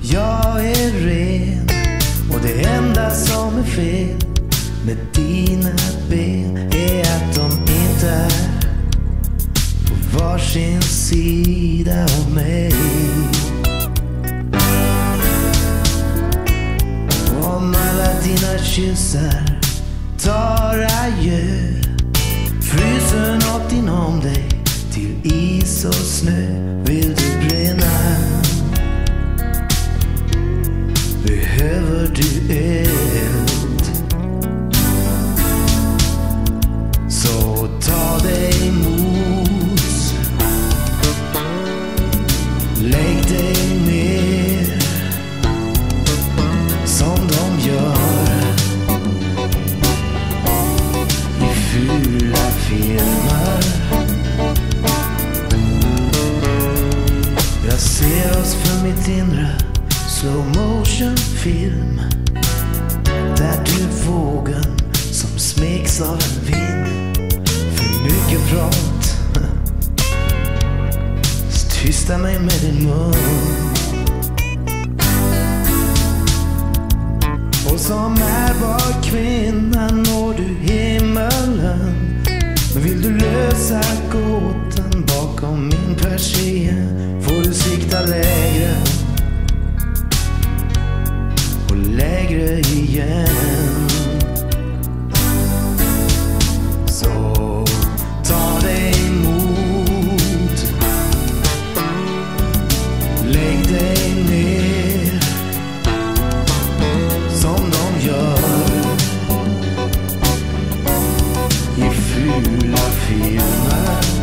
jag är ren och det enda som är fel med dina ben är att de inte är på varsin sida av mig. Om alla dina kyssar tar adjö Fryser något inom dig till is och snö gör du eld? Så ta dig mos. Lägg dig ner som de gör i fula filmer. Jag ser oss för mitt inre slow motion film där du vågen som smeks av en vind. För mycket prat. Tysta mig med din mun. Och som ärbar kvinna når du himmelen. Men vill du lösa gåtan Il fut la firme.